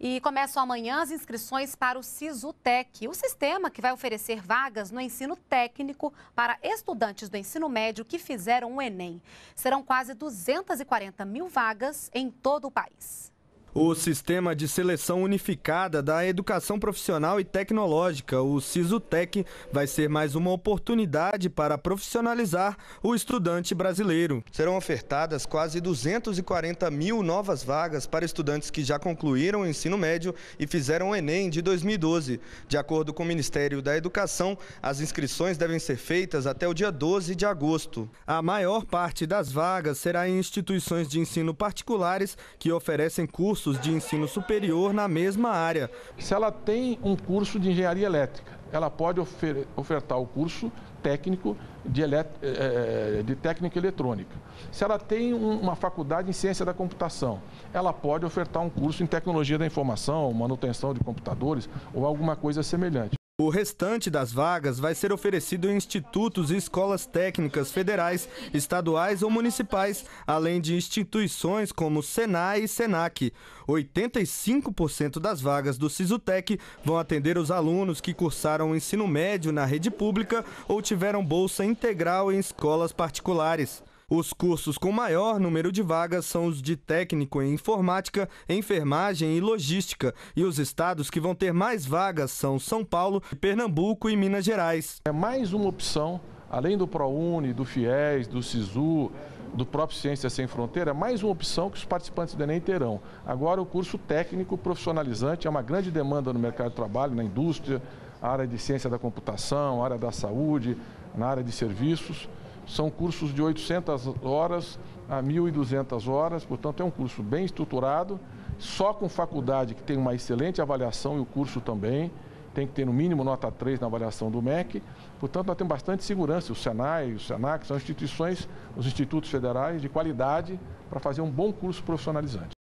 E começam amanhã as inscrições para o SISUTEC, o sistema que vai oferecer vagas no ensino técnico para estudantes do ensino médio que fizeram o Enem. Serão quase 240 mil vagas em todo o país. O Sistema de Seleção Unificada da Educação Profissional e Tecnológica, o SISUTEC, vai ser mais uma oportunidade para profissionalizar o estudante brasileiro. Serão ofertadas quase 240 mil novas vagas para estudantes que já concluíram o ensino médio e fizeram o Enem de 2012. De acordo com o Ministério da Educação, as inscrições devem ser feitas até o dia 12 de agosto. A maior parte das vagas será em instituições de ensino particulares que oferecem cursos cursos de ensino superior na mesma área. Se ela tem um curso de engenharia elétrica, ela pode ofer ofertar o curso técnico de, é, de, técnica eletrônica. Se ela tem um, uma faculdade em ciência da computação, ela pode ofertar um curso em tecnologia da informação, manutenção de computadores ou alguma coisa semelhante. O restante das vagas vai ser oferecido em institutos e escolas técnicas federais, estaduais ou municipais, além de instituições como Senai e Senac. 85% das vagas do Sisutec vão atender os alunos que cursaram o ensino médio na rede pública ou tiveram bolsa integral em escolas particulares. Os cursos com maior número de vagas são os de técnico em informática, enfermagem e logística. E os estados que vão ter mais vagas são São Paulo, Pernambuco e Minas Gerais. É mais uma opção, além do ProUni, do FIES, do SISU, do próprio Ciência Sem Fronteira, mais uma opção que os participantes do Enem terão. Agora, o curso técnico profissionalizante é uma grande demanda no mercado de trabalho, na indústria, área de ciência da computação, área da saúde, na área de serviços. São cursos de 800 horas a 1.200 horas, portanto é um curso bem estruturado, só com faculdade que tem uma excelente avaliação e o curso também tem que ter no mínimo nota 3 na avaliação do MEC. Portanto, nós temos bastante segurança. O Senai, o Senac são instituições, os institutos federais de qualidade para fazer um bom curso profissionalizante.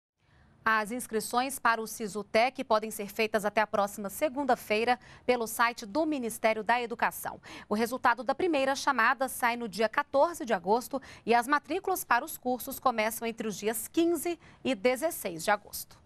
As inscrições para o Sisutec podem ser feitas até a próxima segunda-feira pelo site do Ministério da Educação. O resultado da primeira chamada sai no dia 14 de agosto e as matrículas para os cursos começam entre os dias 15 e 16 de agosto.